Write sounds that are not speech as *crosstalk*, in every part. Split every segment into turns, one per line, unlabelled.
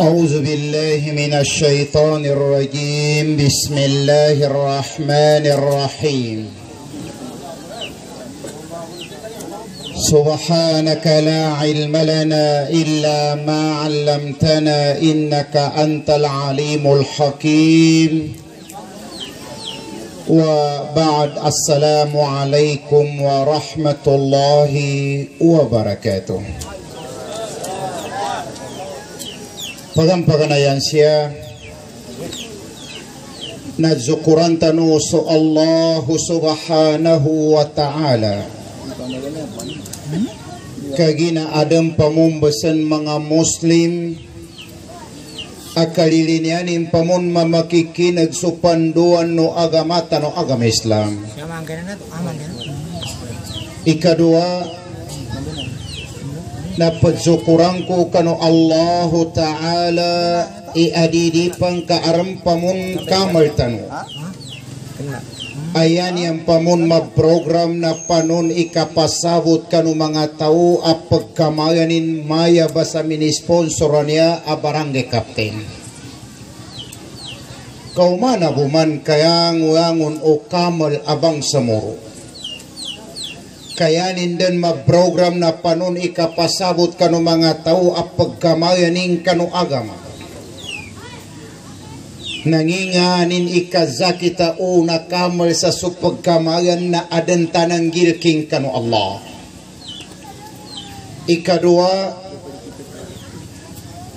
أعوذ بالله من الشيطان الرجيم. بسم الله الرحمن الرحيم. سبحانك لا علم لنا إلا ما علمتنا إنك أنت العليم الحكيم. وبعد السلام عليكم ورحمة الله وبركاته. Pagan-paganayan siya. Nadzukuran tanu so Allah subhanahu wa ta'ala. Kagina adam pamumbasan mga Muslim. Akalilinianin pamun mamakikinag supanduan no agamata no agama Islam.
Na yan.
Ikadua napagsukuran ko kano Allah Ta'ala iadidi pang kaaram pamun kamal tanu
Kena.
ayan yang pamun ma-program na panon ikapasabot kanu mga tao a pagkamayanin maya basa minisponsoran niya a barangay captain kaumana buman kaya nguyangon o kamal abang samuro kayanin din ma-program na panon ikapasabot kanu mga tao a pagkamayanin kanu agama nanginganin ikazakita una kamal sa supagkamayan na adan tanang gilking kanu Allah. Ikadua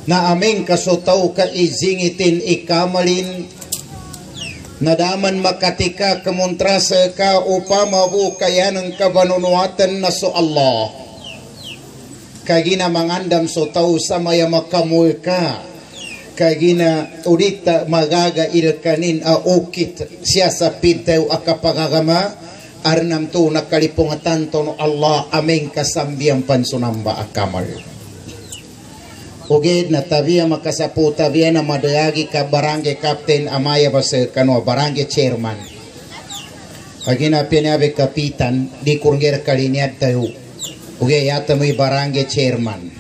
na aming kasutaw ka izingitin ikamalin nadaman makatika kamuntrasa ka upama bu kaya ng kabanunuatan na so Allah. Kagina mangandam so tau sa maya makamul ka. Kagina urita magaga ilkanin a ukit siya sa pintaw akapagagama arnam to nakalipungatan to Allah aming kasambiang pansunamba akamal Ugid na tabiya makasapu tabiya na madayagi ka barangay captain amaya ba sa kano barangay chairman. Kagina pinabi kapitan di kurnger kaliniad tayo. Uge yata mo barangay chairman.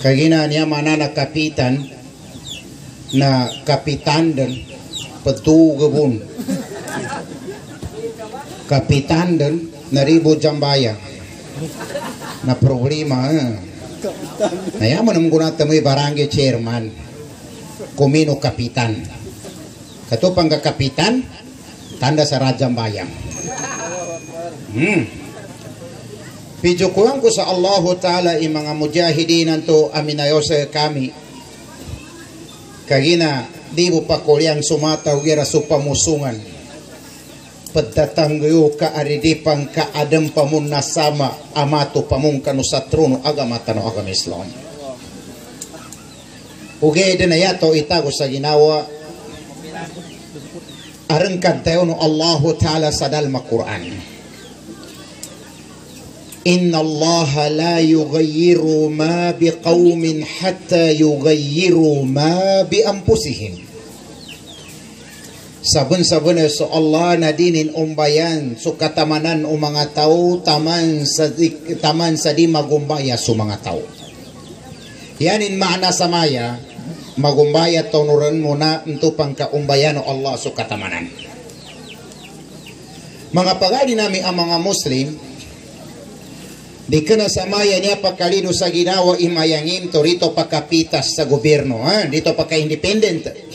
Kagina niya manana kapitan na kapitan din patugabon. Kapitan din naribo jambaya. Na problema eh. Nayaman ang gunata mo barangay chairman. Kumino kapitan. Kato pang kapitan, tanda sa Rajang Bayang. Hmm. Pidyo ko sa Allah Ta'ala yung mga mujahidin to aminayo sa kami. Kagina, di mo pa kulyang sumataw gira sa pamusungan. Pagdatanggayo ka aridipang ka adam pamun nasama amato pamung kanu sa trono agamata no agama Islam. Uge din na yato itago sa ginawa arangkad tayo no Allah Ta'ala sa dalma Quran. إن الله لا يغير ما بقوم حتى يغيروا ما بأنفسهم Sabun-sabun so Allah na dinin umbayan so katamanan o mga tao taman sa di, taman sa di magumbaya so mga tao. Yanin maana sa maya magumbaya tonuran mo na ito pang kaumbayan o Allah so katamanan. Mga pagadi nami ang mga Muslim Di ka na sa maya niya pakalino sa ginawa imayangin to rito pakapitas sa gobyerno. Ha? Dito paka-independent.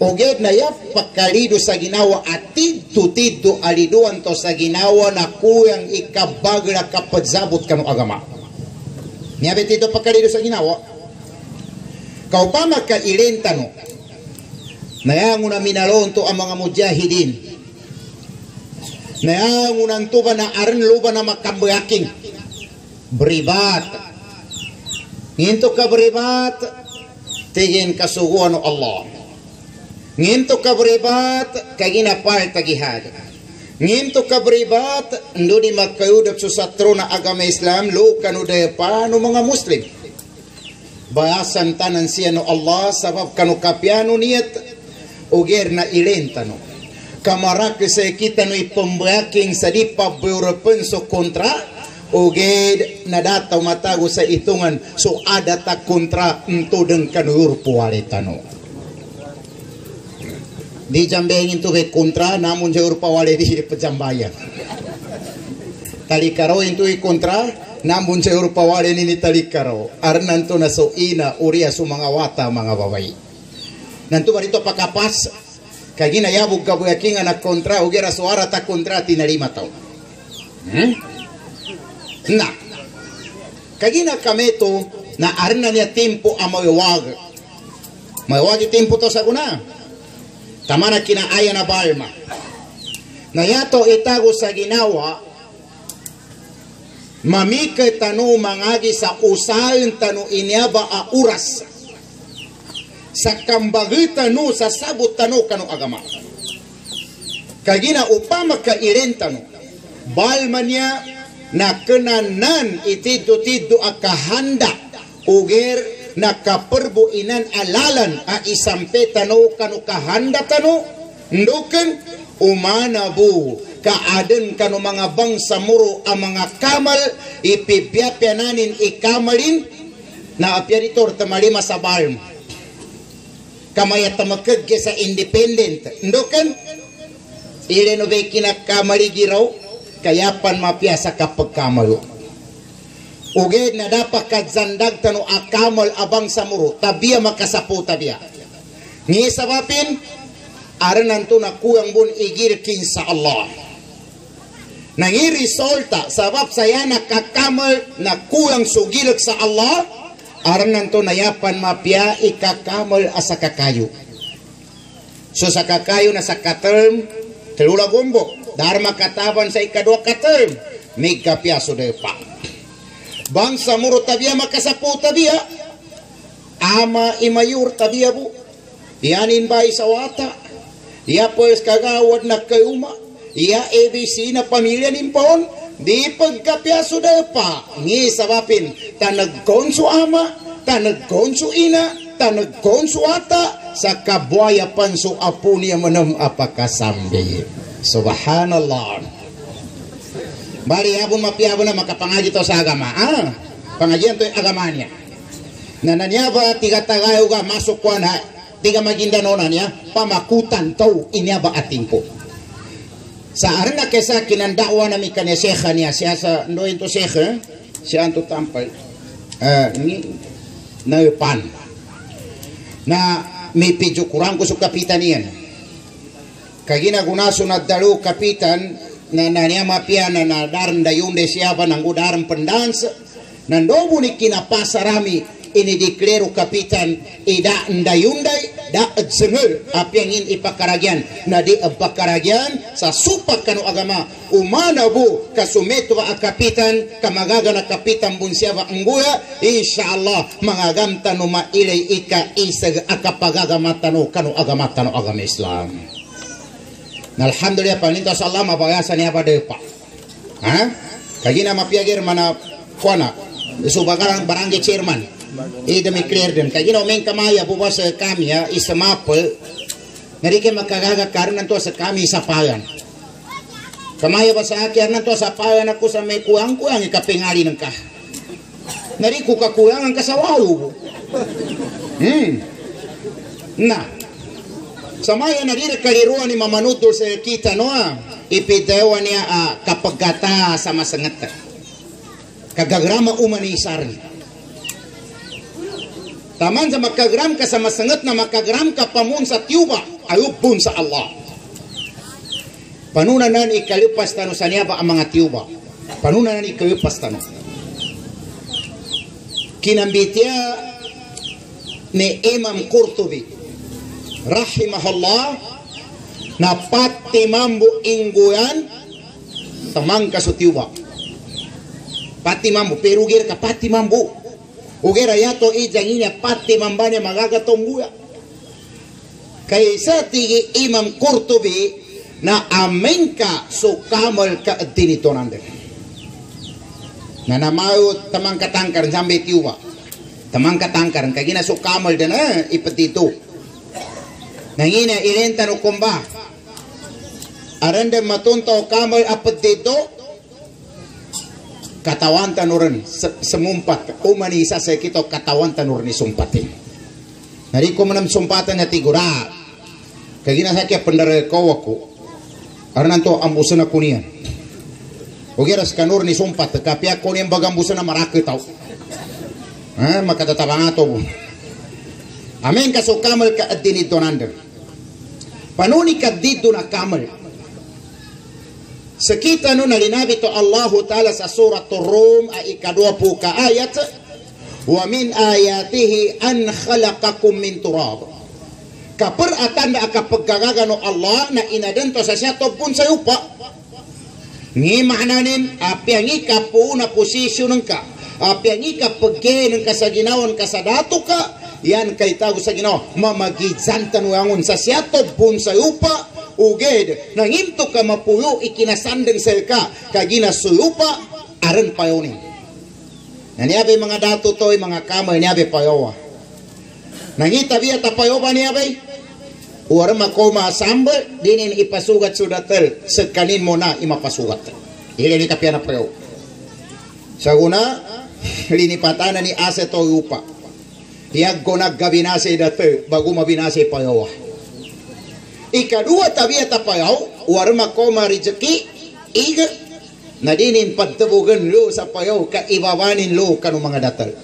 Uged na ya pakalido sa ginawa at tidto-tidto aliduan to sa ginawa na kuyang ikabagla kapadzabot kano agama. Niya betito pakalido sa ginawa. Kau pa makailenta no. Nayango na minalon to ang mga mujahidin na unang tuba na arin luba na makabayaking bribat nginto ka bribat tigin kasuguan o Allah nginto ka bribat kagina par tagihad nginto ka bribat ndo di magkayudap sa na agama Islam lo kanu pa no mga Muslim. Bayasan tanan siya Allah sabab kanu kapiano niyat uger na ilenta no kamarake sa kita no ipambaking sa di pa so kontra Uged na dataw matago sa itungan so ada ta kontra deng kanur puwali tano. Di jambengin to kay kontra namun sa urpawali di pajambayan. Talikaro into i kontra namun sa urpawali ni talikaro. Arnan to na so ina uria so mga babay. Nanto ba dito pakapas kay ginayabog kabuyaking anak kontra ugera suara ta kontra tinarima tao. Hmm? Na. Kagina kami to na arna niya tempo ang mawag. Mawag tempo to sa kuna. Tamana kinaaya na balma. Na yato itago sa ginawa mamikay tanu mangagi sa usahin tanu inyaba a uras. Sa kambagi tanu sa sabot tanu kanu agama. Kagina upama ka iren tanu. Balma niya na kenanan itido-tido akahanda uger na kaperbo inan alalan a isampe tano kanu kahanda tano. Nduken umana bu kaaden kanu mga bangsa muro ang mga kamal ipipyapyananin ikamalin. Na apyaritor tamalima sa balm. Kamaya tamakag sa independent. Nduken irenove kinakamali giraw kayapan mapya sa kapagkamalo. Uged na dapat kadzandag tano akamal abang samuro, tabiya makasapo tabiya. Ni sabapin, aranan to na kuyang bun igir kin sa Allah. Nangi resulta, sabab saya nakakamal na kuyang sugilak sa Allah, aranan to na yapan mapya ikakamal asa kakayo. So sa kakayo na sa katerm, telula gombo, Dharma katawan sa ikadua katerm, may kapyaso pa. Bangsa muro tabiya makasapo tabiya, ama imayur tabiya bu, yanin ba sa wata, ya pues kagawad na kayuma, ya ABC na pamilya nimpon, di pagkapyaso pa, ngi sabapin, tanagkonso ama, tanagkonso ina, tanagkonso ata, sa kabuaya panso apo niya manam apakasambi. Subhanallah. Bari abon mapiabon na makapangaji to sa agama. Ah, pangajian to agama niya. Na nanyaba tiga tagayo ga masuk kwa na tiga maginda nona niya pamakutan to inyaba atingko. Sa arena kesa kinandakwa na mikanya sekha niya siya sa ndo into sekha siya anto tampal. Uh, ni na pan. Na may pidyo kurang ko sa kapitan niyan kagina gunaso na dalu kapitan na nanya mapia na nadaran dayunde siapa nang udaran pendans nandobu ni kinapasarami ini diklero kapitan ida ndayunday da zengur apiangin ipakaragian. Na di ipakaragian sa supak kanu agama umana bu kasumeto wa kapitan kamagaga na kapitan bunsiaba ngguya insyaallah mangagam tanu mailay ika isag akapagagama tanu kanu agama tanu agama Islam. Na alhamdulillah paninta sa Allah mapagasa niya pa depa. Ha? Kagina mapiagir mana kuana. Subagaran barangay chairman. Ida mi clear din. Kagina umeng kamaya sa kami ha. Isa mapel. Narike makagaga karon to sa kami sa. Kamaya ba sa akin nanto sa payan ako sa may kuang-kuang ikapingali ng ka. Nari ko kakulang ang kasawayo. Hmm. Na, Samaya na diri kaliruan ni mamanutol sa kita noa ipidewa niya uh, kapagkata sa masangata. Kagagrama umani sarli. Taman sa makagram ka sa masangat na makagram ka pamun sa tiyuba ayupun sa Allah. Panunan nan ikalipas tano sa niya ba ang mga tiyuba. Panunan nan ikalipas tano. Kinambitya ni Imam Qurtubi rahimahullah. Na pati mambu ingguyan tamang kasutiwa pati mambu pero ugir ka pati mambu. Ugera yato ijanginya pati mambanya magagatongguya kaysa tigi imam Qurtubi na amenka so kamal ka dinitonande na namayo tamang katangkar sampai tiwa. Tamang katangkar kagina so kamal dana ipetito Nangina irenta no kumba. Arende matunto kamoy apat dito. katawan tanuran se semumpat. Umani isa sa kito katawan tanuran ni sumpatin. Nari ko manam sumpatan na tigura. Kagina sa kya pandara ko ako karena to ambusan ako niyan Ugera kanur ni sumpat. Kapia ko niyan bagambusan na maraki tau ah makatatabang ato Amin kasukamal ka adini donander panuni ka dito na kamal Sekita no nalinabi to Allah Ta'ala sa surat Rum ay ikadwa po ka ayat wa min ayatihi an khalaqakum min turab. Kaperatan na akapagkagaga no Allah na inadento sa siya pun sa upa. Ni maknanin apiangi ka po na posisyon ka. Apiangi ka pagke ng kasaginawan kasadato ka yan kay tago sa ginawa mamagizantan wangon sa siya pun sa upa uged nangimto ka mapuyo ikinasandeng sa ka kagina suyupa aran payoning naniabe mga dato toy mga kamay niabe payowa nangita biya tapayoba niabe Uwar makoma sambal dinin ipasugat sudatel sekanin mo na imapasugat. Ili ni kapya na payo. Sa guna, *laughs* linipatan ni ase to upa. Iyag ko naggabinase dati bago mabinase payowa. Ikadua tabia tapayaw, warma ko marijaki, iga, nadinin pagtabugan lo sa payaw, kaibabanin lo kanu mga datal.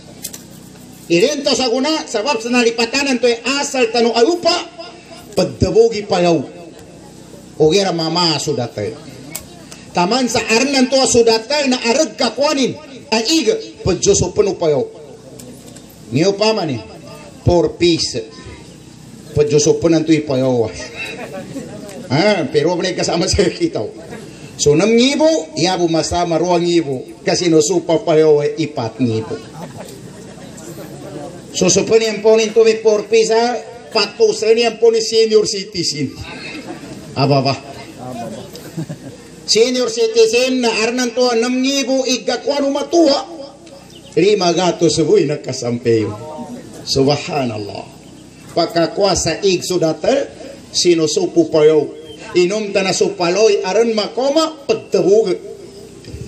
Irento sa guna, sabab sa nalipatanan to asal tanu ayupa, pagtabugi payaw. Ugera mama sudatay. Taman sa arnan to sudatay na arag kakwanin, ang iga, padyoso panu payaw. Ngayon pa man eh, for peace. Padyoso panan to ipayaw. Ah, pero wala kasama sa kita. So nam ngibo, yabo masama ruang ngibo kasi no supa payo ipat ngibo. So supani ang ponin to may por pisa patusan ang ponin senior citizen. Aba ba? Senior citizen na arnan to nam ngibo igakwano matuwa. Lima gato subuy nagkasampeyo. Subhanallah. Pagkakwasa ig sudatel, sinusupo payo. Inom ta na supaloy aron makoma pagtabug.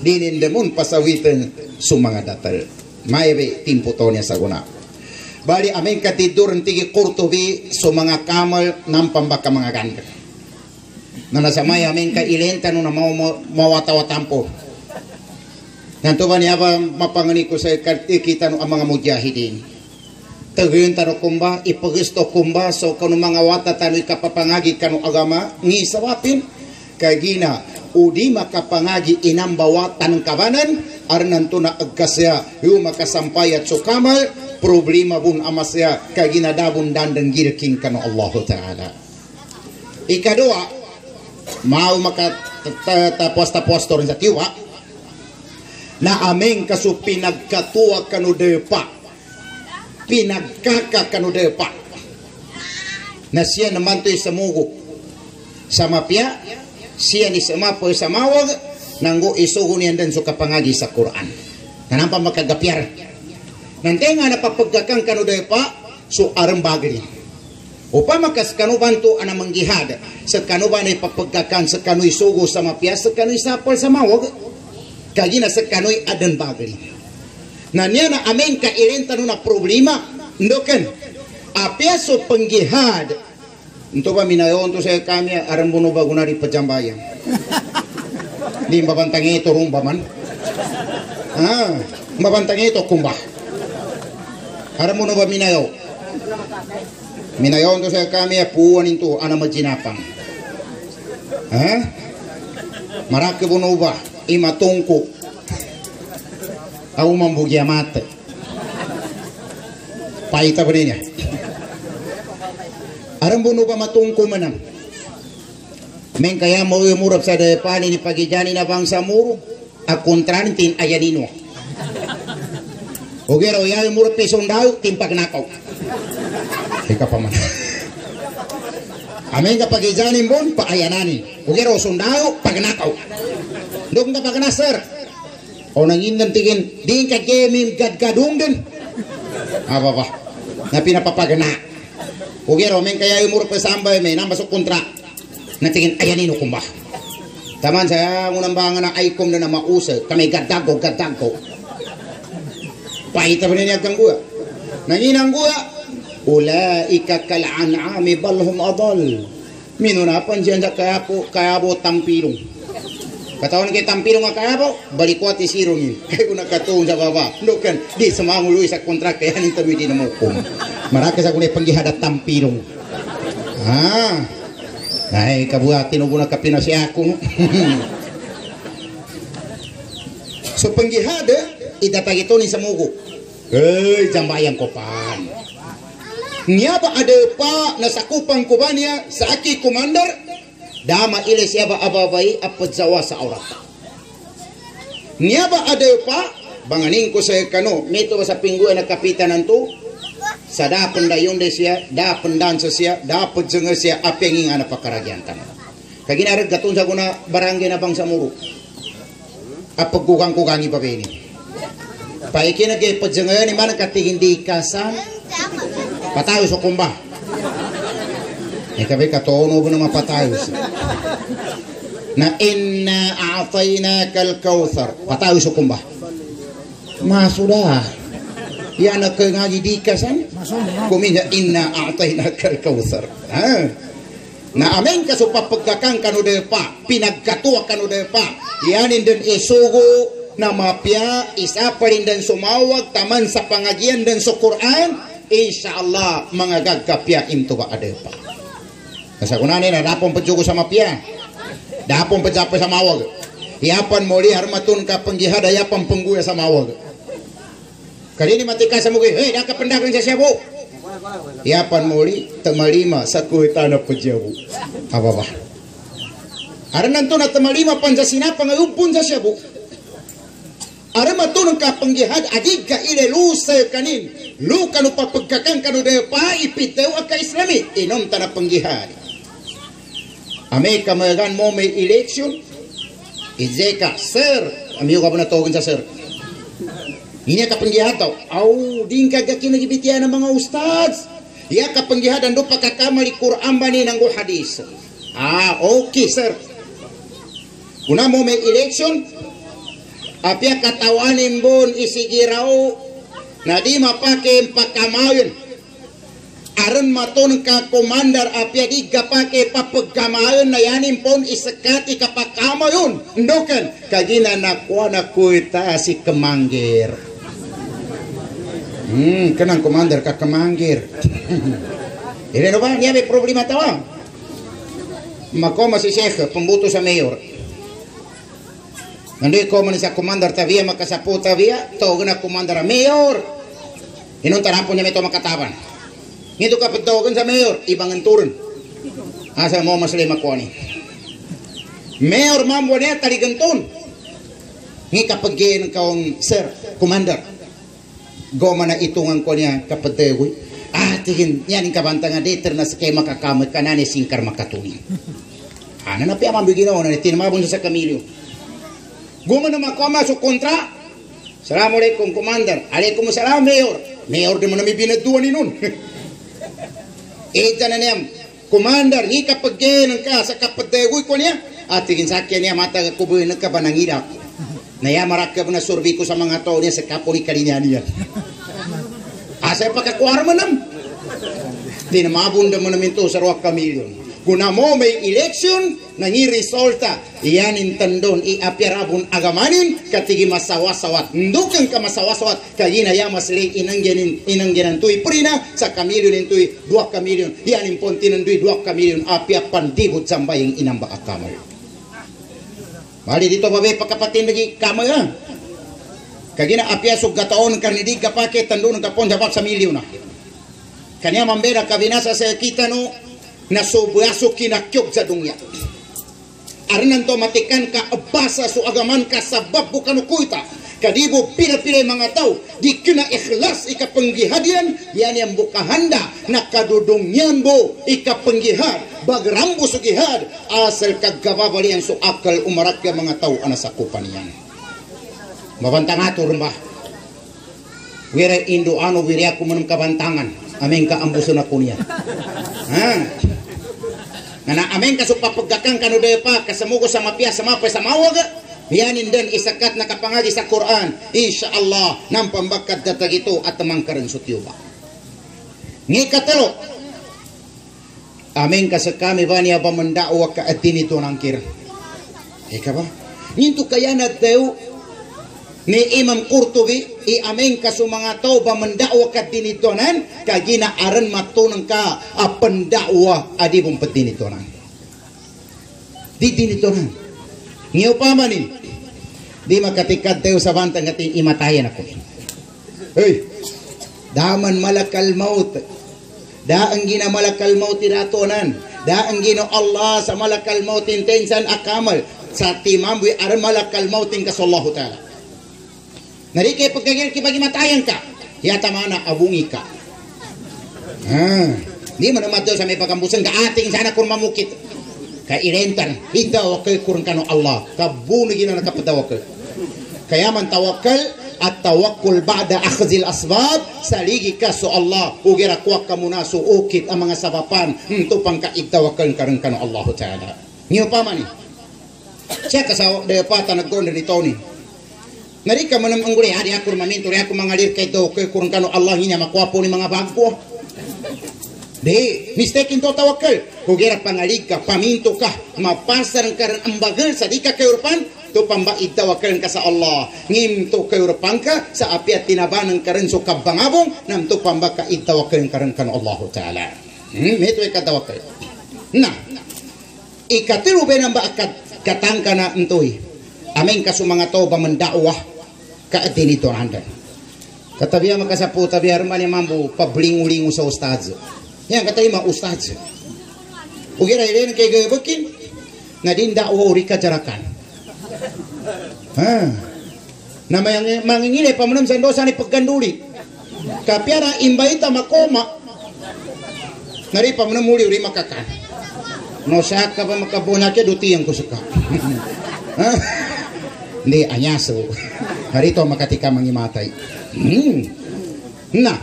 Dinin demon pasawitan su mga datal. Maybe timpo to niya sa guna. Bali amin katidur tigi kurtubi su mga kamal ng pambaka mga ganda. Na nasamay amin ka ilenta no na mawatawatampo. Nanto ba niya ba mapangani ko sa kita no ang mga mujahidin tagun taro kumba ipagusto kumba so kanu mga wata tanu kapapangagi kanu agama? Ngi sawapin kagina udi makapangagi inambawa tanang kabanan arnan tuna agkasya yu makasampayat so kamal problema bun amasya kagina dabun dandang girking kanu Allah Ta'ala. Ikadua mau maka tapos tapos torin sa tiwa na aming kasu pinagkatua kanu depa. Pinagkaka kanu depa. Na siya naman to sa mugo. Sa mapya siya ni sama po sa mawag nanggo isugo niyan din so kapangagi sa Quran. Kanang pa makagapyar. Nante nga napapagkakang kanu depa so arang bagay upa makas kanu bantu ana manggihad sa kanu ba na ipapagkakan sa kanu isugo sa mapya sa kanu isapol sa mawag kanoy adan bagay na niya na amin ka irenta no na problema ndoken. Apya so penggihad Ito ba minayon *laughs* to sa kami aram buno ba gunari pajambayan di babantang ito rumba man. Ah babantang ito kumba aram buno ba minayo minayon to sa kami puwan ito ana majinapang ha? Marake buno ba imatungko au mambugia mate. Paita berinya aram bunu ba matungko manam men kaya mo murap sa depan ini pagi jani na bangsa muru akontran tin ayanino Ogero ya murap pisong daw timpak nakaw Ika pa Amin ka pagi jani bon pa ayanani Ogero sundao pagnakaw. Dong ka pagnaser o nangin tigin di ka kemim gadgadung din. Apa pa na pinapapagana. Ugero men kaya umur pa sambay may nambasok kontra. Na tigin ayanin kumba. Taman saya ngunambangan na aikom na na mausa, kami gadago gadago. Pahita pa niya kang gua. Nanginang gua, ulaika kal an'ami bal hum adal. Minunapan diyan sa kayapo, kayabo tampilong. Katawan kay tampilong nga kayabo, balikwat isirong yun. Kaya ko nakatuon sa baba. Nukan, di sumanguloy *laughs* sa kontrak kaya ning tabi di na mo kum. Maraka sa kunay panggihada tampilong. Ah, ay kabuhatin mo na kapina si ako. *laughs* so panggihada, idatag ito ni sa mugo. Eh, jambayang ko pan. Niya ba ada pa nasakupang ko ba niya sa aki komandar? Dama ile ababay apad zawa sa aurat. Niya ba ada pa banganing ko sa kano nito sa pingguan na kapitanan to sa da yun de siya dapan dansa siya dapat zenga siya apenging ana tan. Kaginarag gatun sa kuna barangay na bang sa muro. Apag kukang kukangi pa bini. Paiki na kay padzenga ni mana katigin di kasan Patayos o kumba. Eh kabe katono ba na mapatayos. Na inna a'tayna kal kauthar. Patayos o kumba. Masudah. Yan na ngaji di kasan. Kuminya inna a'tayna kal kauthar. Ha? Na amen ka so papagkakang kanu pa. Pinagkatua kanu pa. Yanin din isugo na mapya isa pa rin din sumawag taman sa pangagian din sa Quran insya Allah mga gagkapya into ba ada pa kasagunan na dapong pejugo sa mapya dapong pejapa sa mawag iapan mo li harmatun ka penggihad ayapan pengguya sa mawag kali ni matika sa mugi hey daka pendagang sa siyabu iapan mo li tamalima sa kuhitana pejabu. Apa ba Aranan to na tamalima pan sa sinapang ayupun sa siyabu Ara matunong ka panggihad agig ka ile lusa kanin. Lu kanu papagkakan kanu de pa ipitew ka islami. Inom ta na panggihad. Ame ka magan mo may election. Izeka sir. Amiyo ka ba natogan sa sir? Ini ka panggihad tau. Au din ka gakin nagibitian ng mga ustads. Ya ka panggihad ando pagkakamali Quran ba ni nang hadis. Ah, okay sir. Una mo may election, apya katawanin bon isigiraw na di mapake pakamayon aron maton ka komandar apya di kapake papagkamayon na yanin pon isakati kapakamayon ndokan kagina nakuha na kuita si kemanggir. Hmm kenang komandar ka kemanggir. *laughs* Ini no ba niya may problema tawa makoma si Sheikh pembuto sa mayor Nanti ko man sa komandar tavia makasapu tavia to gana komandar mayor. Inong tarapo niya may to makataban. Ngito ka pagtawagan sa mayor, ibang turun. Asa mo mas lima ko. Mayor mambo niya taliganton. Ngi kapag ng kaong sir, commander. Goma na itungan ko niya dewi. Ah, tingin, yan yung kabantang nga diter na sa kay makakamot ka na ni singkar makatuli. Ano na piya mambiginaw na ni tinamabon sa. Guma na makoma so kontra. Assalamualaikum komander. Waalaikumsalam mayor. Mayor di mo na may binaduan ni nun. *laughs* Ita na niyam. Komander, ni kapag ng ka sa kapadegoy ko niya. At tingin sa akin niya mata kubuhin ng kabanangira. Naya marakab na survey ko sa mga tao niya sa kapo ni kalinya niya. *laughs* Asa pa kakuwar mo nam. Di na mabunda mo namin to sa ruwak kamilyon. Kung mo may election, nangi resulta, iyan intandon, iapiarabon agamanin, katigi masawasawat. Ndukan ka masawasawat, kagina ya masli inanggenin, inanggenan tuy prina, sa kamilyon tuy, dua kamilyon, iyan imponti ng tuy, dua kamilyon, apia pandibot sambayang inamba akamal. Bali dito babe pagkapatin lagi kamay. Kagina apia sugataon karnidig kapake tandun kapon jabak sa milyon na. Kanya mambera kabinasa sa kita no, na sobraso kinakyog sa dunya. Arinan to matikan ka abasa so agaman ka sabab bukan kuita. Kadibo pila-pila mga tao, di kina ikhlas ikapanggihadian, yan yang bukahanda, nakadudungyan bo ikapanggihad, bagrambo sa gihad, asal kagababalian so akal umarak ka mga tao anasakupan yan. Mabantang ato rumah. Wira Indo ano wira ako manong kabantangan. Aming kaambuso na kunya. Ha? Na amin ka supapagakan kanu daya pa kasamugo sa mapia sa mapay sa mawaga Yanin din isakat na kapangagi sa Quran. Insya Allah, nang pambakat datag ito at tamang karin sutyo ba. Ngi katalo, amin ka sa kami ba niya ba mandawa ka at tinito ng kir. Eka ba? Ninto kaya na tayo ni Imam Qurtubi i amin ka tao ba mandawa ka tinitonan kagina aran matunang ka a pendawa adi pong patinitonan. Di tinitonan. Ngayon pa man eh. Di makatikat tayo sa bantang ating imatayan ako. Hey, daman malakal maut. Daang gina malakal maut iratonan. Daang gino Allah sa malakal maut intensan akamal. Sa timamboy aran malakal mautin ka sa Ta'ala. Narikay pagkagil kibagi matayan ka. Yata mana abungi ka. Ah, di man naman sa may pagambusan ka ating sana kung mamukit. Ka irentan, hinda wakil kurang kano Allah. Kabuno gina nakapadawakil. Kaya man tawakal at tawakkul ba'da akhzil asbab saligi ka so Allah ugira kuwak ka muna so ukit ang mga sabapan ito pang kaigtawakal ka rin kano Allah Ta'ala. Niyo pa man Siya ka sa dayapata nagkoon ni Tony. Narika ang unguli, hari ako maminto, hari ako mangalir kay do, kay kurang kano Allah niya makwapo ni mga bagpo. Di, mistaken to tawakal. Hugira pangalig ka, paminto ka, mapasar ka rin ang bagal sa di ka kayurpan, to pambait tawakal ka sa Allah. Ngim to kayurpan ka, sa api at tinabanan ka rin so kabangabong, nam to pambaka itawakal ka rin kano Allah Ta'ala. Hmm, ito ay katawakal. Na, ikatiru ba nang ba katangka na? Amin ka mga tao ba mandawah ka atinito nandan. Katabiya makasapu tabi harman yang mambu pablingu-lingu sa ustaz. Yang kata ima ustaz. Ugira ilen kay gabekin na din dakwah uri kajarakan. Ha. Na mayang mangingile pamanam sa dosa ni pagganduli. Kapiara imbaita makoma. Nari pamanam muli uri makakan. No saka pa makabuna ke duti yang kusuka. *laughs* Ha. Hindi anyaso. Harito makatika mangimatay. Hmm. Na.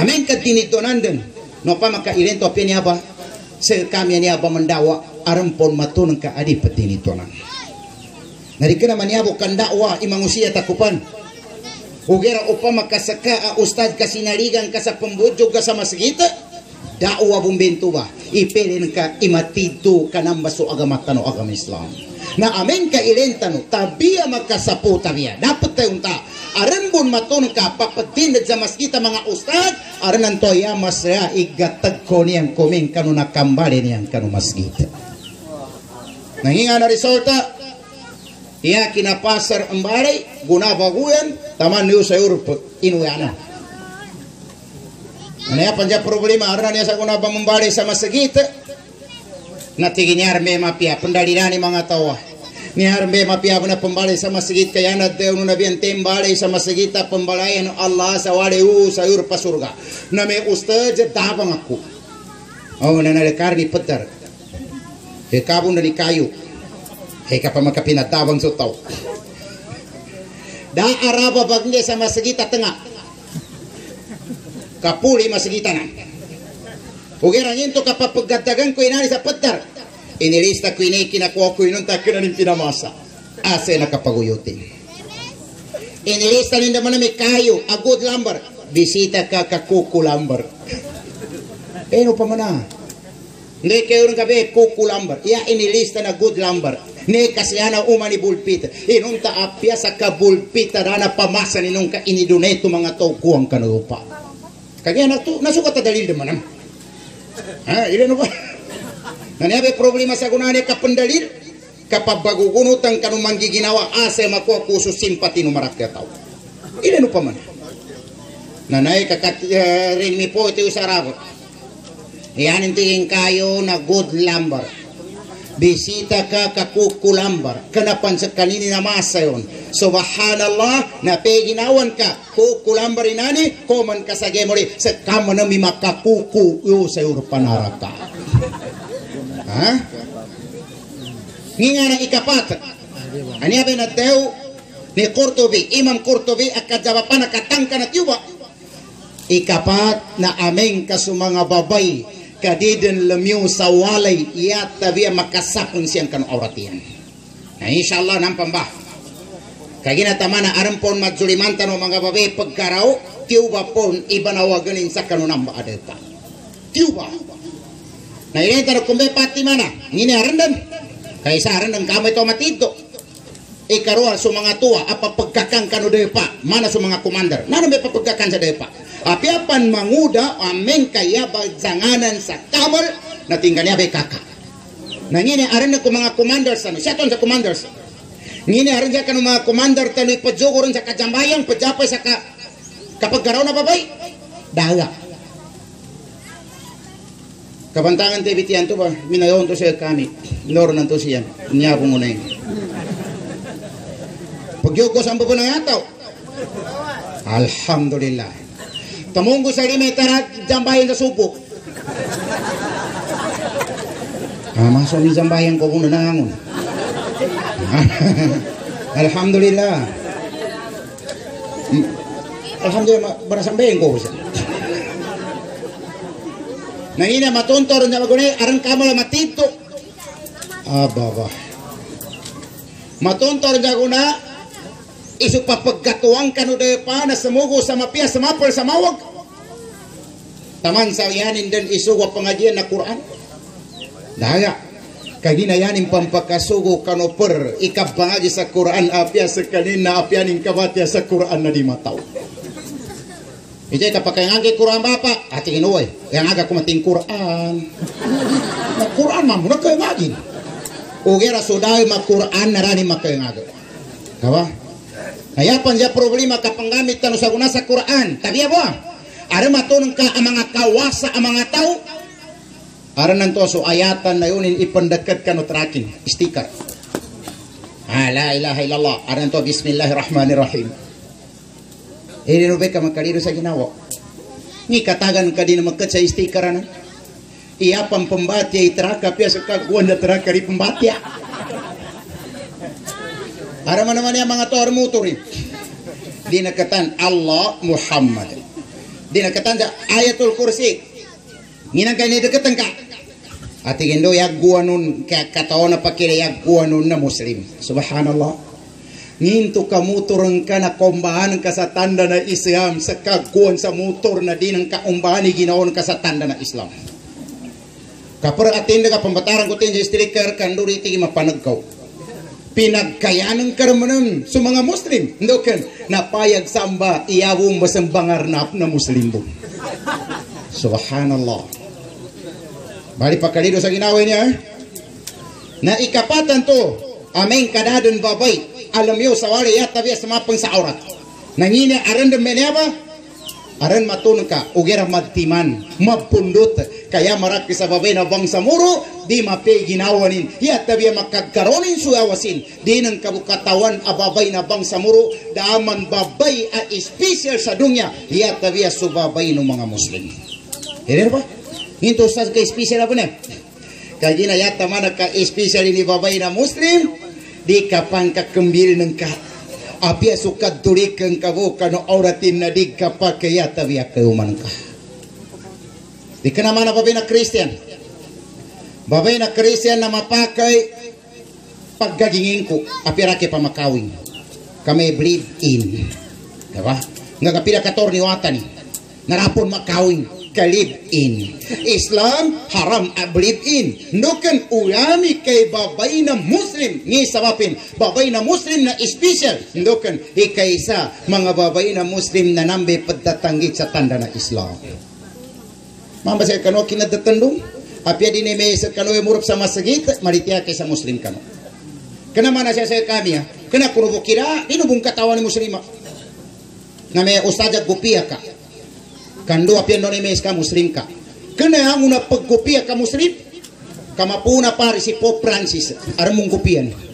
Amin ka tinito nandun. No pa makailento pa niya ba? Sa kami niya ba mandawa arampon matunang ka adi patinito nan. Narika naman niya bo kandawa imangusiya takupan. Ugera upa makasaka a ustad kasinaligan ka sa pambudjog ka sa masgita. Dawa bumbento ba? Ipilin ka imatito ka nang baso agam Islam. Na amin ka ilentano, tabiya magkasapo tabiya. Dapat tayong ta. Aran bun maton ka maskita mga ustad. Aran ang toya masya igatag ko niyang kuming kanu nakambali niyang kanu masgita. Nanginga na resulta, iya kinapasar ang balay, gunabaguyan, taman niyo sa Europe, inuyana. Ano ya panja problema, aran niya sa gunabang mambalay sa natigin niya arme mapia. Pendaliran ni mga tawa ni arme mapia na pembalai sa masjid kaya na deo no nabiyan tembalay sa masjid ta pembalayan Allah sa wale u sa ur pasurga na me ustad tabang aku. Oh na nalekar ni petar. E kabun dari kayu. He kapa makapinatabang so tau. Da araba bagnya sa masjid tengah. Kapuli masjid na Ugera niento kapapagdadagan ko inani sa petar. Inilista ko ini kinakuha ko inun takyo na rin pinamasa. Ase nakapaguyutin. Inilista rin naman na kayo, a good lumber. Bisita ka kakuku lumber. Eh, no pa man na. Hindi kayo rin gabi, kuku lumber. Iya inilista na good lumber. Ni kasyana umani bulpita. Inunta apya sa kabulpita na na pamasa ni nung ka iniduneto mga tao kuwang kanupa. Kaya natu, nasukat na dalil naman naman. Ha, ilan ba? *laughs* Naniabe problema sa gunani kapandalil kapag bagugunutan ka nung manggiginawa asa makuha kuso simpati no marakya tao. Ilan pa man? Nanay kakat uh, ring mi po ito sa rabot. Iyan tingin kayo na good lumber. Bisita ka kakukulambar. Kanapan sa kanini na masa yun. Subhanallah, na peginawan ka. Kukulambar inani, koman ka sa gemori. Sa kama na mi makakuku yo sa Europanaraka. ha? Nga na ikapat. Ani abay na teo ni Kurtubi, Imam Kurtubi, akajawapan na katangka na tiwa. Ikapat na aming kasumanga babay kadiden lemiu sawalay ya tabia makasapun siyang kan auratian nah insyaallah nampan bah kagina tamana arampon majulimantan o mga babe pagkarao tiuba pon ibanawa ganin sa kanunamba adeta tiuba. Nah ini taro kumbe pati mana? Ngini arandan kay sa arandan kamay to matito ikaruha sa tua apa pagkakan kanu depa? Mana sa mga commander may papagkakan sa depa apiapan manguda amen kaya bagzanganan sa kamar na tinggal niya kaka nangini aran ko mga commanders ano siya sa commanders ngini aran kanu mga commander tanu ipajogoron sa kajambayang pajapay sa ka kapag garaw na babay daga Kabantangan TV tiyan to ba? Minayon to siya kami. Loro nanto siya. Niya po muna yun. Pagyugos ang bubo ng yataw. Alhamdulillah. Tamunggo sa lima tara jambayan sa subok. Ah, maso ni jambayan ko kung nanangon. *laughs* Alhamdulillah. Alhamdulillah, barasambayan ko siya. Nangina matuntor na magunay arang kamala matito. Ababa. Matuntor na guna isu papagkatuang kanu pa na samugo sa mapia sa mapal sa mawag. Taman sa yanin din isu wa pengajian na Quran. Daya kagina yanin pampakasugo kanu per ikabangaji sa Quran apia sa kanina apianin kabatya sa Quran na di mataw. Ije kapag yang angke Quran bapa, ati inuwe, yang aga kumating Quran. Na Quran mamu na kayo ngagin. Ugera sudahi ma Quran narani makayo ngaga. Kawa? Nayapan siya problema kapanggamit tanu sa guna sa Quran. Tabi ba? Ada matunong ka ang mga kawasa ang mga tao. Ara nanto so ayatan na yun ipandakat ka no tracking sticker. Ah, la ilaha illallah. Ara nanto bismillahirrahmanirrahim. No ka makaliro sa ginawa. Ni katagan ka din magkat sa sticker na. Iya pang pembatya itraka pia sa kaguan na traka ri pembatya. Para man naman yung mga tor motor eh. Di nakatan Allah Muhammad. Di nakatan sa ayatul kursi. Nginang kayo nidakatan ka. At igindo yagguan nun kataon na pakila yagguan nun na Muslim. Subhanallah. Nginto ka motorang ka na kumbahan ka sa tanda na Islam sa kaguan sa motor na di ng kaumbahan ginaon ka sa tanda na Islam. Kapag atin ka pambataran ko tin sa sticker kanduri ti mapanagkaw pinagkayanan karamanan sa mga Muslim. Ndokan, napayag samba iyawong masambangar na na Muslim mo. Subhanallah. Bali pakalido sa ginawa niya. eh. Na ikapatan to, aming kadadon babay, alam yo sa wali yata biya sa mapang sa aurat. Nangina aran de meneba, aran matun ka, ugera magtiman, mapundot, kaya maraki sa babay na bangsa muro, di mape ginawanin, ya tabiya makagkaronin suawasin, di ng kabukatawan ababay na bangsa muro, daaman babay a special sa dunya, ya tabiya subabay ng mga muslim. Hindi ba? Hinto sa ka special apa na? Kaya na yata mana ka special ini babay na muslim, di kapang kakembil ng ka apia suka turikan kabo kano auratin na di kapa kaya tabiya kauman ka. Di ka naman na babay na Christian. Babay na Christian na mapakay paggagingin ko apira ke pamakawin. Kami believe in. Diba? Nga kapila kator ni watan. Narapon makawin kalib in. Islam haram a believe in. Nukan ulami kay babay na Muslim. Ni sabapin, babay na Muslim na special. Nukan ikaysa mga babay na Muslim na nambe pagtatanggit sa tanda na Islam. Mamba sa kano kinadatandong. Apya din may kano murap sa masagit, maritiya kay sa Muslim kano. Kana mana siya sa kami ha. Kana kuno kira, dinubong katawan ni Muslima. Na may ustadya gupiya ka kando apyan no mes ka muslim ka. Kana ang una pagkopiya ka muslim kamapuna pare si Pope Francis. Aramong kopiyan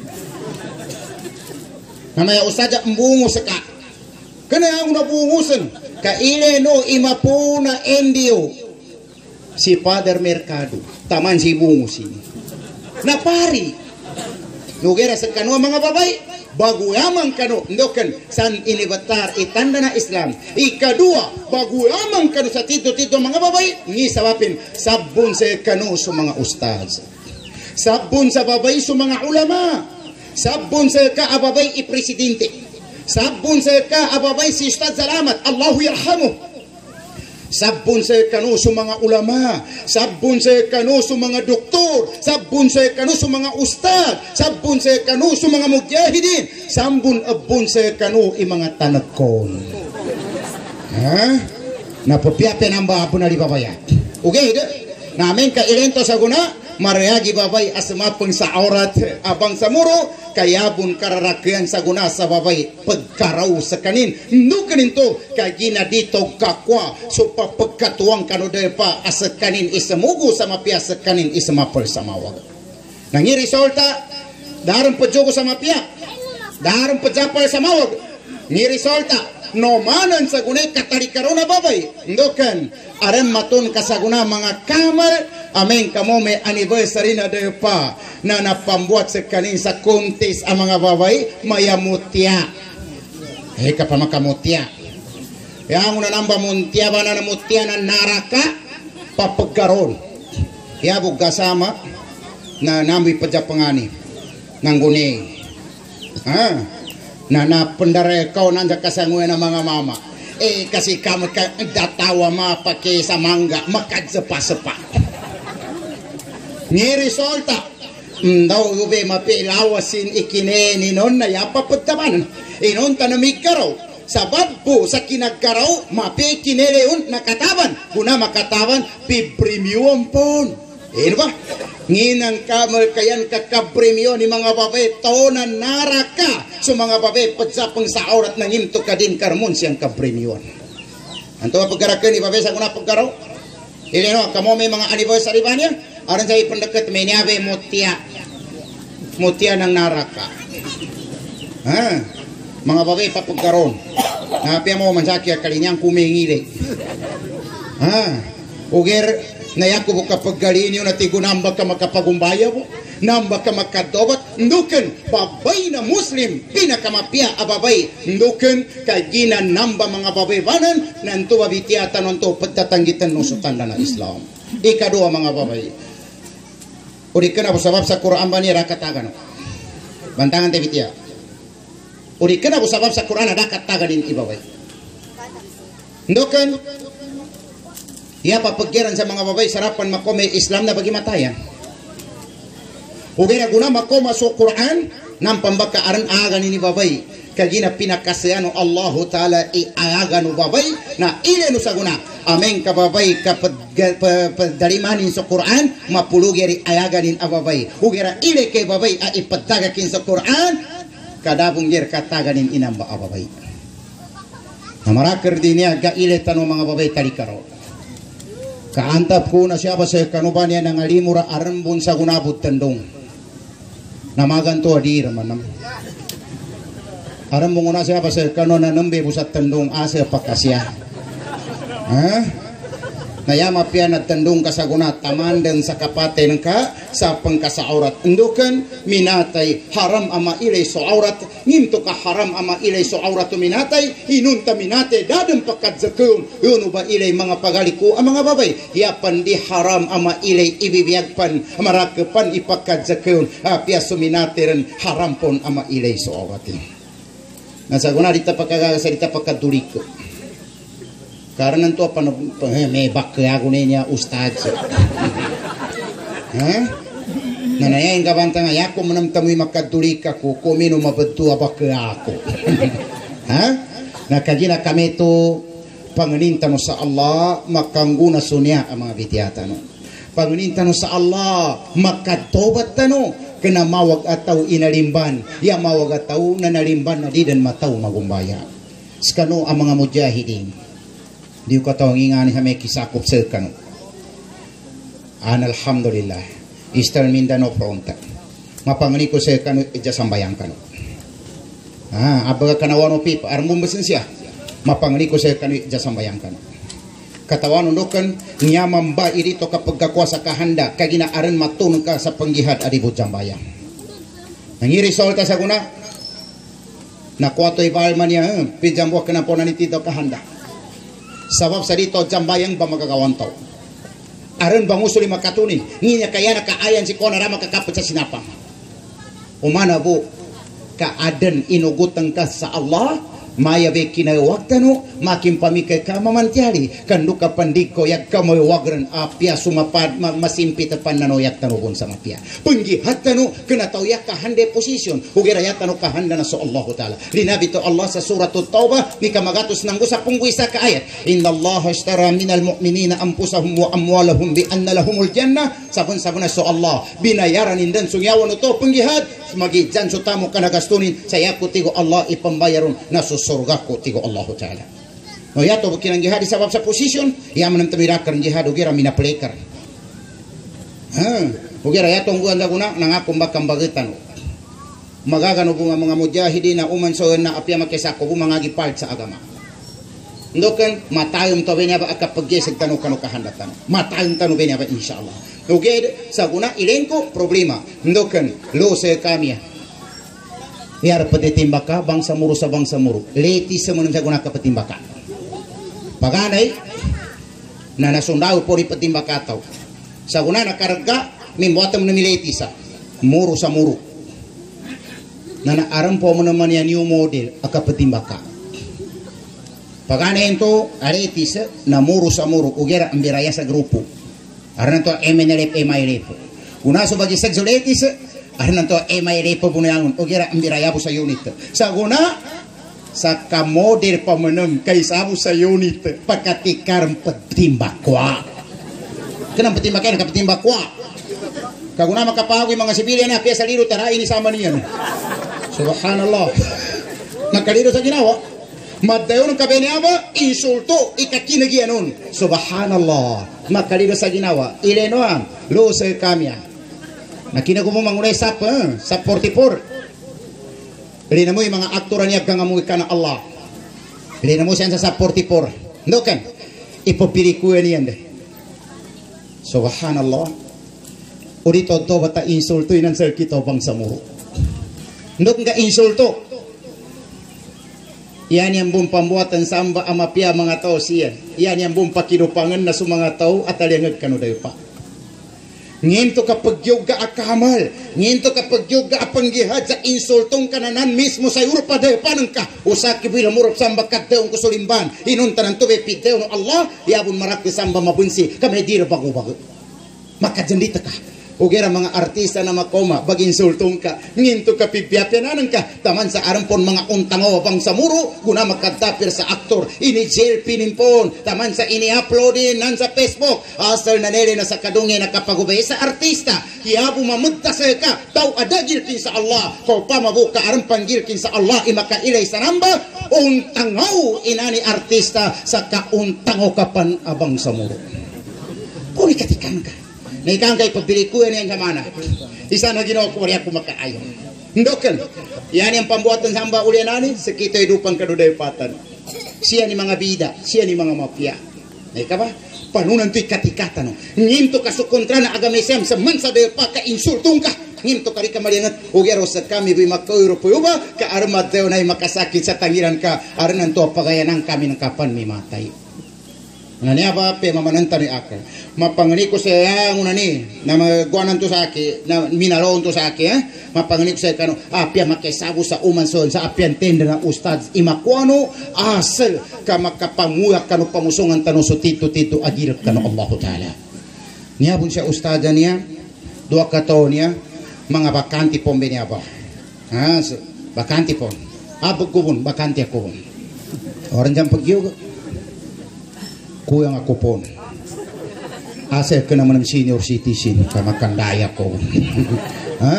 namaya usaja mbungo sa ka kana ang una bungusan ka ile no imapuna endio si Father Mercado taman si bungo si na pari Nugera sa kanwa mga babay bagu amang kanu ndoken san ini betar itanda na Islam. Ikadua bagu amang kanu sa tito tito mga babay ni sabapin sabun sa kanu sa mga ustaz. Sabun sa babay sa mga ulama. Sabun sa ka ababay i presidente sabun sa ka ababay si Ustaz Salamat. Allahu yarhamuh Sabun sa kanu sa mga ulama, sabun sa kanu sa mga doktor, sabun sa kanu sa mga ustad, sabun sa kanu sa mga mujahidin, sabun abun sa kanu i mga tanagkon. Ha? Napapiate ng bapo na libabayat. Okay, namin ka ilento sa guna, Mariagi babay asmapeng sa aurat abang sa muro kayabon kararakyan sa guna sa babay pagkaraw sa kanin. No kaninto kagina dito kakwa so papagkatuwang kano pa asa kanin isamugo sa mapia sa kanin isamapal sa mawag. Nangi resulta daron pajogo sa mapia daron pajapal sa mawag. Ni resulta no manan sa gunay katarikaron na babay. Ndokan aram matun kasaguna mga kamal Amen kamo may anniversary na dayo pa na napambuat sa kanin sa contest ang mga babay mayamutya. Eh ka pa makamutya. Yang una namba muntia ba na namutya na naraka papagaron. Ya kasama na nambi pajapangani nangguni. Ha? Na napendare kau nanda kasanguan ng mga mama. Eh kasi kamu ka datawa mapake sa mangga makadsepa-sepa ni resulta ndaw ube mapilawasin ikine ni non na yapa pagtabanan inon tanamigkaraw sabab po sa kinagkaraw mapi kineleon nakataban kuna makataban pi premium pon eh ba? Nginang kamal kayan kakapremyo ni mga babae tonan naraka so mga babae pagsapang sa aurat ng imto kadin karmon siyang kapremyon anto pagkarakan ni babae sa kuna pagkaraw. Ili no, kamo may mga anniversary ba niya? Aron sa ipandakat may niyabe mutia. Mutia ng naraka. Ha? Mga babae papagkaron. Napia mo man sakya kalinyang kumingili. Ha? Uger nayako ko kapag galinyo na tigunamba ka makapagumbaya mo namba ka makadobat nduken babay na muslim pinakamapia ababay nduken kay gina namba mga babay banan nanto babitiatan nanto pagtatanggitan no sa na Islam ikadua mga babay Uri kena sabab sa Quran bani rakatagan. Bantangan te bitia. Uri kena sabab sa Quran ada kataganin ibaway. Ndokan Iya papagiran sa mga babay sarapan makome Islam na bagi matayan. Ugera guna makoma so Quran nam pambaka aran agan ini babay kagina pinakasayano Allah Ta'ala i aganu babay na ile no saguna amen ka babay ka padalimanin sa Quran mapulugeri ayaganin ababay ugera ile kay babay a ipadagakin sa Quran kadabong yer kataganin inamba ababay Namarakar din niya ga ile tano mga babay talikaro kaantap ko na siya sa kanuban niya ng alimura arambon sa gunabot namagan to adira manam Aram mong una siya pa sa kano na nambi busat tandong asa pakasya. Ha? Nayama piya na tandong kasaguna tamandan sa kapaten ka sa pangkasaurat. Undukan minatay haram ama ilay so aurat. Ngimto ka haram ama ilay so aurat minatay. Inunta minatay dadang pakat zakum. Yun ba ilay mga pagaliko ang mga babay. Hiyapan di haram ama ilay ibibiyagpan. Marakapan ipakat zakum. Piya suminatay rin haram pon ama ilay so aurat nasa guna dita pagkagasalita pagkadulik ko karena to apa eh, may bakke ako niya ustad. Ha? Nanaya yung kabantang ay ako manamtamoy makadulik ako kumino mabadtua bakke ako *laughs* ha? Nakagina kami to panganinta mo sa Allah makangguna sunya ang mga bitiyata no? Panganinta mo sa Allah makatobat tano kena mawag ataw inalimban ya mawag ataw na nalimban na di dan mataw magumbaya. Skano ang mga mujahidin di ko taw ingani sa may kisakop sa kano an alhamdulillah Eastern mapangani ko sa ija sambayang ah abaga kanawano pip. Armum besin siya mapangani ko sa ija sambayang katawan undukan nyaman ba irito kapag kakuasa kahanda. Kaginaaran matun ka sa panggihad adibot jambaya nangi resulta sa guna na kuato ibalman eh, pijambo ka na po na nitito kahanda. Sabab sa dito jambayang ba magagawan tao aron bang usul makatunin nginya kaya na kaayan si kona rama kakapot sa sinapang. Umana bu kaadan inugutan ka sa Allah maya be kinawagtano makin pamikay ka mamantiali kandu ka pandiko yak ka moy wagran apia sumapad ma, masimpit panano yak tano sa mapia penggi hatano kena tau yak ka hande position ugera yak tano ka handa na so Allah taala. Linabi to Allah sa surat at-taubah ni kamagatos nang sa pungguisa ka ayat. Inna Allah ashtara minal mu'minina anfusahum wa amwalahum bi anna lahumul jannah. Sabun sabun so Allah binayaran indan sungyawan to penggihad magi jan so tamo kanagastunin saya kutigo Allah ipambayaron na so surga ko tigo Allah Ta'ala. No ya to bukin jihad sabab sa position ya manam tamirakar jihad ugira mina pelekar. Ha, ugira ya tonggu anda guna nangako bakam bagitan. Magagano bunga mga mujahidin na uman so na apya ngagi palit sa agama. Ndokan matayom to benya ba akapagesig tanu kanu kahandatan. Matayom tanu benya ba insyaallah. Uged sa guna ilenko problema. Ndokan lo se kamia Yar petitimbaka bangsa muru sa bangsa muru. Leti semunum sa guna ka petimbaka. Paganay na nasundaw petimbaka taw. Sa guna na karga mimbuatam na mileti sa muru sa muru. Na po mo naman yan new model aka petimbaka. Paganay ito areti sa na muru sa muru ugera ambiraya sa grupo. Aran to MNLF MILF. Una so bagi sa letis Ari nanto e mai repo bunyangun ogira mbiraya bu sa unit. Sa guna sa kamodir pamenem kay sabu sa unit pakatikar petimbakwa. Kenapa petimbakwa ka petimbakwa? Kaguna makapawi mga sibilyan na piyasa tara ini sama niyan. Subhanallah. Nakaliro sa ginawa. Madayon kabenyaba, insulto, ikakinagianon. Subhanallah. Makaliro sa ginawa. Ilenoan, lo sa kamya. Nakina ko mo mangunay sa pa, sa 44. Bili na mo yung mga aktoran niya kang amuy ka na Allah. Bili na mo siya sa 44. No kan? Ipopili ko yan yan. Subhanallah. Dito to bata insulto inan sir kita bang sa muro. Ndok nga insulto. Yan yang bum pambuatan samba amapia mga tao siya. Yan yang bum pakinupangan na sa mga tao at aliyangag kano dayo pa. Nginto kapag yoga akamal, nginto kapag yoga apanggihad sa insultong kananan mismo sa Europa dahil panang ka, usaki bila murap samba kateong kusulimban, inunta ng tubig piteo no Allah, yabon marakti samba mabunsi, kami dira bago-bago. Makajandita ka, Ugera mga artista na makoma, baging sultong ka, nginto ka pipyapianan ka, taman sa arampon mga untangaw pang sa muro, guna magkadapir sa aktor, ini jail pinimpon, taman sa ini-uploadin nan sa Facebook, asal na nere na sa kadungi na kapagubay sa artista, hiyabu mamutta sa ka, tau adagil kin sa Allah, kau pa mabuka arampang gilkin sa Allah, imakailay sa namba, untangaw inani artista sa kauntangaw kapan abang sa muro. Kung ka, na ikang kay pagpili ko yan mana isa na ginawa ko ako makaayo ndokan yan yung pambuatan sa hamba uli nani sa kita idupang kaduday patan siya ni mga bida siya ni mga mafia ay ka ba? Panunan to'y katikata no nginto ka sukontra na agamisem sa mansa dayo pa ka. Insultong ka nginto ka rin ka mariangat ugero sa kami bi makauro po ba ka armad dayo na makasakit sa tangiran ka. Aranan to pagayanan kami ng kapan may matay Nani apa pe mamananta ni akal. Mapangani ko sa yang unani na magwanan to sa aki na minalon to sa aki eh. Mapangani ko sa kano apya makesabu sa uman son sa apyan tenda ustad imakwano asal ka makapamuyak kano pamusungan tano so tito tito agir kano Allah taala. Niya bun siya niya dua kato niya mga bakanti pom niya ba. Ha, bakanti pom. Abog ko bakanti ako. Orang jam pagyog kuyang ako po. Asa ka naman ng senior citizen, kamakandaya ko. *laughs* ha?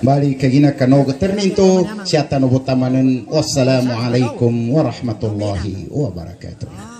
Bali kagina kanog terminto siya tanubot tamanan wassalamu alaikum warahmatullahi wabarakatuh.